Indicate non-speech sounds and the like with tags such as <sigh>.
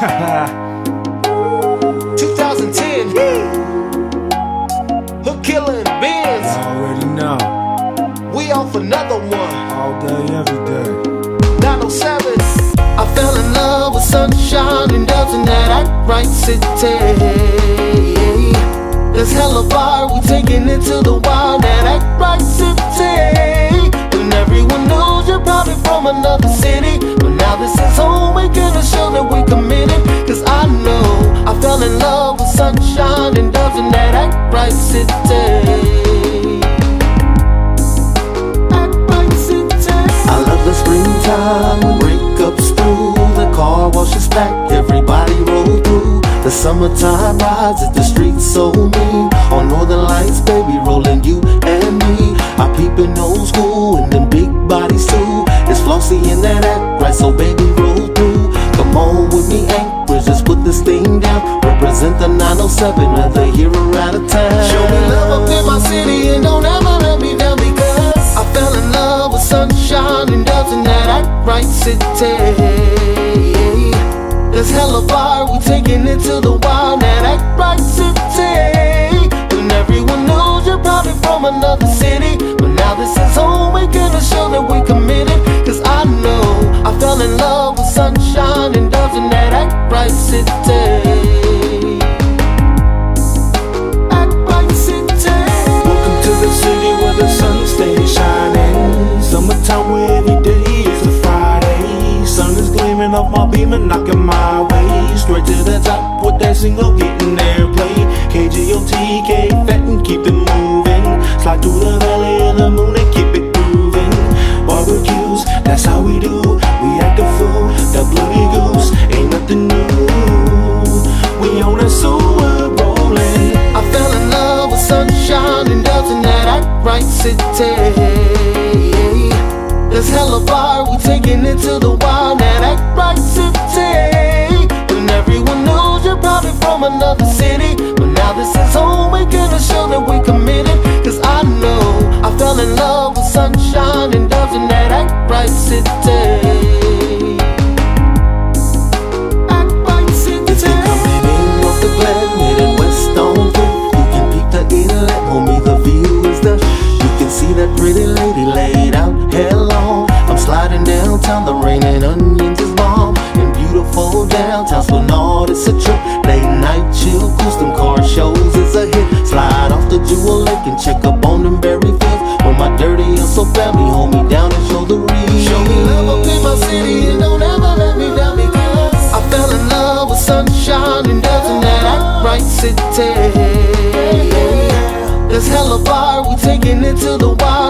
<laughs> 2010. Hook killer and Benz. Already know. We off another one. All day, every day. 907. I fell in love with sunshine and doves in that act right city. There's hella fire, we taking it to the wild, that act that act right city. Act right city. I love the springtime, breakups through. The car washes back, everybody roll through. The summertime rides at the streets so mean. On northern lights, baby, rolling you and me. I peep in old school and them big bodies too. It's flossy in that act, right? So baby, roll through. Come on with me, anchors, just put this thing down. Represent the 907, whether here or out of town. Show me love up in my city and don't ever let me down because I fell in love with sunshine and doves in that act right city. There's hella fire, we taking it to the wild, that act right city. And everyone knows you're probably from another city. But now this is home, we gonna show that we committed. Cause I know I fell in love with sunshine and doves in that act right city. My beam and knocking my way. Straight to the top with that single getting airplay. KGOT, K fat and keep it moving. Slide through the valley of the moon and keep it grooving. Barbecues, that's how we do. We act a fool, the bloody goose ain't nothing new. We on a sewer rolling. I fell in love with sunshine and doves in that right city. There's hella bar, we taking it to the wild, from another city. But now this is beautiful downtown, so not it's a trip. Late night chill, custom car shows is a hit. Slide off the Jewel Lake and check up on them berry fields. With my dirty hustle family, hold me down and show the real. Show me love up in my city and don't ever let me down because I fell in love with sunshine and doves in that act right city. There's hella fire, we taking it to the wild,